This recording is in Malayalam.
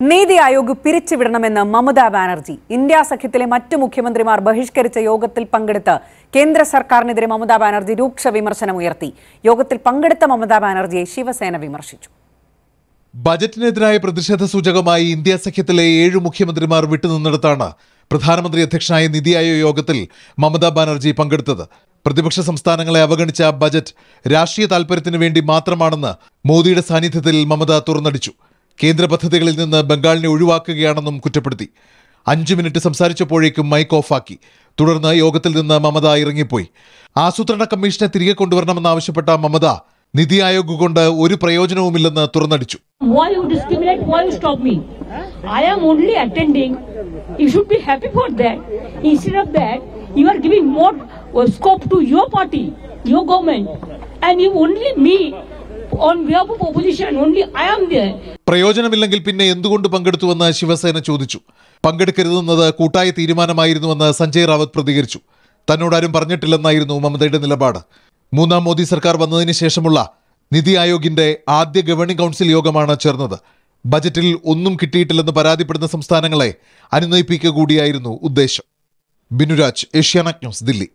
നീതി ആയോഗ് പിരിച്ചുവിടണമെന്ന് മമതാ ബാനർജി. ഇന്ത്യ സഖ്യത്തിലെ മറ്റ് മുഖ്യമന്ത്രിമാർ ബഹിഷ്കരിച്ച യോഗത്തിൽ പങ്കെടുത്ത് കേന്ദ്ര സർക്കാരിനെതിരെ മമതാ ബാനർജി രൂക്ഷ വിമർശനമുയർത്തി യോഗത്തിൽ പങ്കെടുത്ത മമതാ ബാനർജിയെ ശിവസേന വിമർശിച്ചു. ബജറ്റിനെതിരായ പ്രതിഷേധ സൂചകമായി ഇന്ത്യ സഖ്യത്തിലെ ഏഴ് മുഖ്യമന്ത്രിമാർ വിട്ടുനിന്നിടത്താണ് പ്രധാനമന്ത്രി അധ്യക്ഷനായ നിതി ആയോഗ് യോഗത്തിൽ മമതാ ബാനർജി പങ്കെടുത്തത്. പ്രതിപക്ഷ സംസ്ഥാനങ്ങളെ അവഗണിച്ച ബജറ്റ് രാഷ്ട്രീയ താൽപര്യത്തിന് വേണ്ടി മാത്രമാണെന്ന് മോദിയുടെ സാന്നിധ്യത്തിൽ മമത തുറന്നടിച്ചു. കേന്ദ്ര പദ്ധതികളിൽ നിന്ന് ബംഗാളിനെ ഒഴിവാക്കുകയാണെന്നും കുറ്റപ്പെടുത്തി. അഞ്ചു മിനിറ്റ് സംസാരിച്ചപ്പോഴേക്കും മൈക്ക് ഓഫാക്കി. തുടർന്ന് യോഗത്തിൽ നിന്ന് മമത ഇറങ്ങിപ്പോയി. ആസൂത്രണ കമ്മീഷനെ തിരികെ കൊണ്ടുവരണമെന്നാവശ്യപ്പെട്ട മമത നിതി ആയോഗ് കൊണ്ട് ഒരു പ്രയോജനവുമില്ലെന്ന് തുറന്നടിച്ചു. You are giving more uh, scope to your party, your government, and you only me on behalf of opposition. Only I am there. പ്രയോജനമില്ലെങ്കിൽ പിന്നെ എന്തുകൊണ്ട് പങ്കെടുത്തുവെന്ന് ശിവസേന ചോദിച്ചു. പങ്കെടുക്കരുതെന്നത് കൂട്ടായ തീരുമാനമായിരുന്നുവെന്ന് സഞ്ജയ് റാവത്ത് പ്രതികരിച്ചു. തന്നോടാരും പറഞ്ഞിട്ടില്ലെന്നായിരുന്നു മമതയുടെ നിലപാട്. മൂന്നാം മോദി സർക്കാർ വന്നതിന് ശേഷമുള്ള നിതി ആയോഗിന്റെ ആദ്യ ഗവേണിംഗ് കൗൺസിൽ യോഗമാണ് ചേർന്നത്. ബജറ്റിൽ ഒന്നും കിട്ടിയിട്ടില്ലെന്ന് പരാതിപ്പെടുന്ന സംസ്ഥാനങ്ങളെ അനുനയിപ്പിക്കുക കൂടിയായിരുന്നു ഉദ്ദേശം. ബിനുരാജ് ഏഷ്യാനെറ്റ് ന്യൂസ് ദില്ലി.